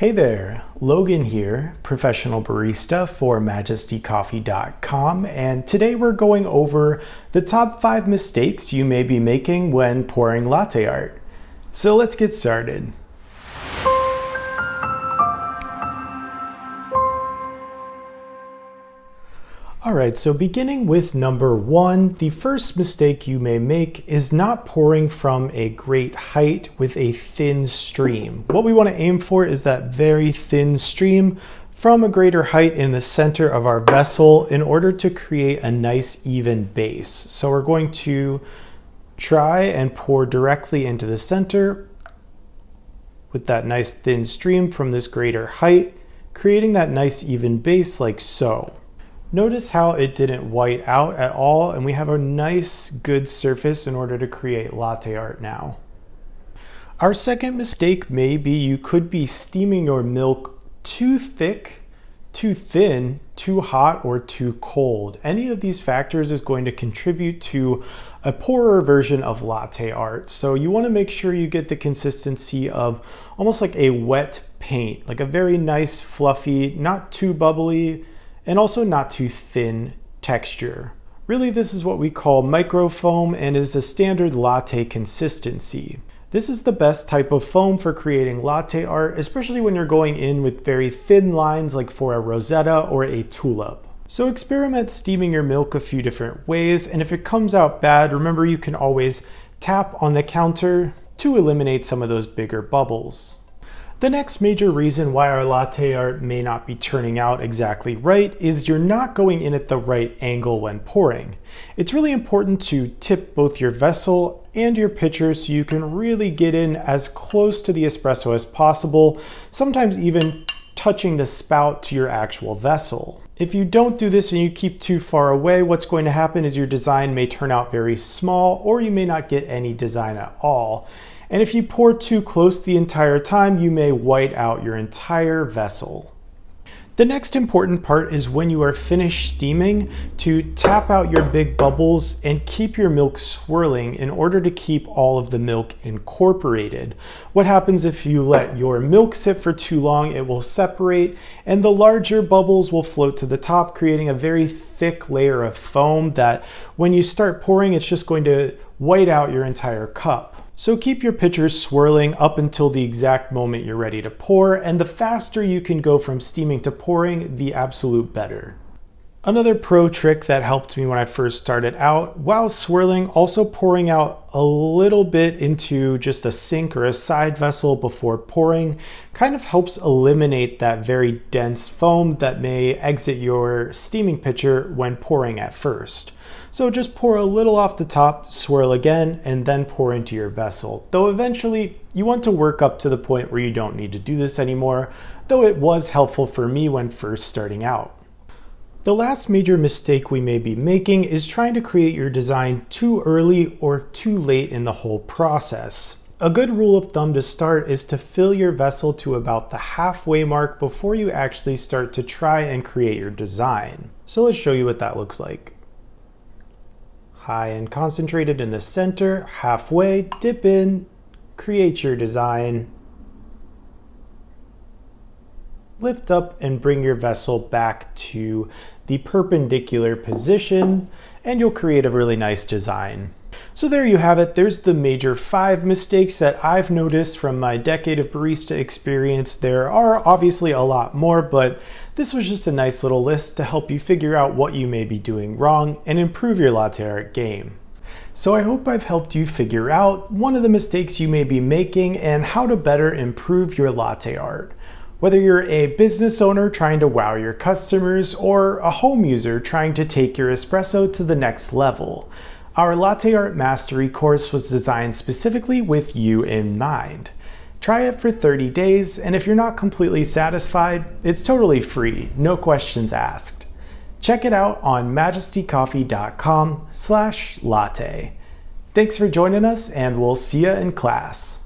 Hey there, Logan here, professional barista for majestycoffee.com, and today we're going over the top five mistakes you may be making when pouring latte art. So let's get started. All right, so beginning with number one, the first mistake you may make is not pouring from a great height with a thin stream. What we want to aim for is that very thin stream from a greater height in the center of our vessel in order to create a nice even base. So we're going to try and pour directly into the center with that nice thin stream from this greater height, creating that nice even base like so. Notice how it didn't white out at all and we have a nice good surface in order to create latte art now. Our second mistake may be you could be steaming your milk too thick, too thin, too hot, or too cold. Any of these factors is going to contribute to a poorer version of latte art. So you wanna make sure you get the consistency of almost like a wet paint, like a very nice, fluffy, not too bubbly, and also not too thin texture. Really, this is what we call microfoam and is a standard latte consistency. This is the best type of foam for creating latte art, especially when you're going in with very thin lines like for a rosetta or a tulip. So experiment steaming your milk a few different ways, and if it comes out bad, remember you can always tap on the counter to eliminate some of those bigger bubbles. The next major reason why our latte art may not be turning out exactly right is you're not going in at the right angle when pouring. It's really important to tip both your vessel and your pitcher so you can really get in as close to the espresso as possible, sometimes even touching the spout to your actual vessel. If you don't do this and you keep too far away, what's going to happen is your design may turn out very small or you may not get any design at all. And if you pour too close the entire time, you may white out your entire vessel. The next important part is when you are finished steaming to tap out your big bubbles and keep your milk swirling in order to keep all of the milk incorporated. What happens if you let your milk sit for too long, it will separate and the larger bubbles will float to the top, creating a very thick layer of foam that when you start pouring, it's just going to white out your entire cup. So keep your pitchers swirling up until the exact moment you're ready to pour, and the faster you can go from steaming to pouring, the absolute better. Another pro trick that helped me when I first started out, while swirling, also pouring out a little bit into just a sink or a side vessel before pouring kind of helps eliminate that very dense foam that may exit your steaming pitcher when pouring at first. So just pour a little off the top, swirl again, and then pour into your vessel. Though eventually you want to work up to the point where you don't need to do this anymore, though it was helpful for me when first starting out. The last major mistake we may be making is trying to create your design too early or too late in the whole process. A good rule of thumb to start is to fill your vessel to about the halfway mark before you actually start to try and create your design. So let's show you what that looks like high and concentrated in the center, halfway, dip in, create your design, lift up and bring your vessel back to the perpendicular position and you'll create a really nice design. So there you have it. There's the major five mistakes that I've noticed from my decade of barista experience. There are obviously a lot more, but this was just a nice little list to help you figure out what you may be doing wrong and improve your latte art game. So I hope I've helped you figure out one of the mistakes you may be making and how to better improve your latte art. Whether you're a business owner trying to wow your customers or a home user trying to take your espresso to the next level, our Latte Art Mastery course was designed specifically with you in mind. Try it for 30 days, and if you're not completely satisfied, it's totally free, no questions asked. Check it out on majestycoffee.com slash latte. Thanks for joining us, and we'll see you in class.